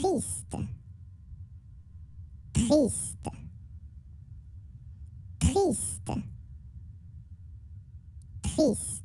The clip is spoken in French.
triste, triste, triste, triste.